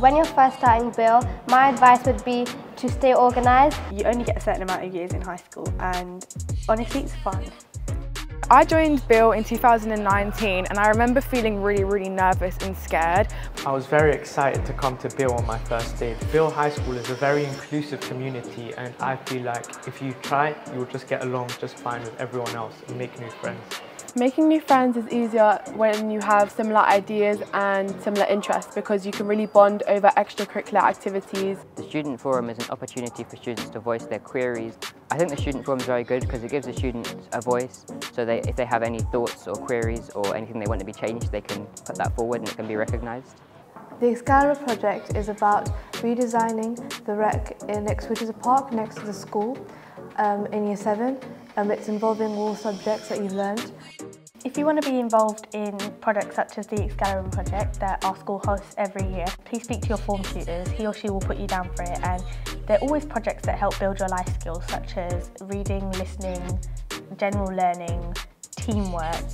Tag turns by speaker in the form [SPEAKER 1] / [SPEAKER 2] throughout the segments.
[SPEAKER 1] When you're first starting Beal, my advice would be to stay organised.
[SPEAKER 2] You only get a certain amount of years in high school and honestly it's fun.
[SPEAKER 3] I joined Beal in 2019 and I remember feeling really, really nervous and scared.
[SPEAKER 4] I was very excited to come to Beal on my first day. Beal High School is a very inclusive community and I feel like if you try, you'll just get along just fine with everyone else and make new friends.
[SPEAKER 5] Making new friends is easier when you have similar ideas and similar interests because you can really bond over extracurricular activities.
[SPEAKER 6] The Student Forum is an opportunity for students to voice their queries. I think the Student Forum is very good because it gives the students a voice so they, if they have any thoughts or queries or anything they want to be changed, they can put that forward and it can be recognised.
[SPEAKER 7] The Excalibur project is about redesigning the rec in which is a park next to the school um, in Year 7. Um, it's involving all subjects that you've learned.
[SPEAKER 2] If you want to be involved in projects such as the Excalibur project that our school hosts every year, please speak to your form tutors. He or she will put you down for it and they're always projects that help build your life skills such as reading, listening, general learning, teamwork,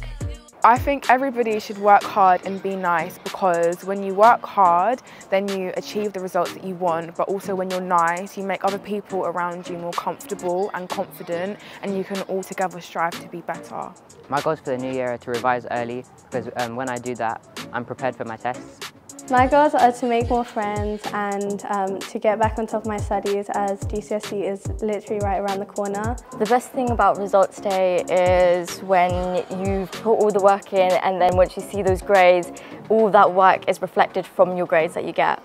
[SPEAKER 3] I think everybody should work hard and be nice because when you work hard, then you achieve the results that you want. But also when you're nice, you make other people around you more comfortable and confident and you can all together strive to be better.
[SPEAKER 6] My goals for the new year are to revise early because um, when I do that, I'm prepared for my tests
[SPEAKER 8] my goals are to make more friends and um, to get back on top of my studies as GCSE is literally right around the corner.
[SPEAKER 9] The best thing about results day is when you've put all the work in and then once you see those grades, all that work is reflected from your grades that you get.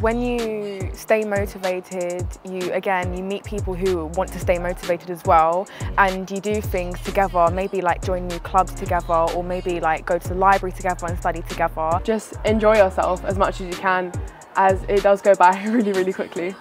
[SPEAKER 3] When you stay motivated, you again, you meet people who want to stay motivated as well and you do things together, maybe like join new clubs together or maybe like go to the library together and study together.
[SPEAKER 5] Just enjoy yourself as much as you can as it does go by really, really quickly.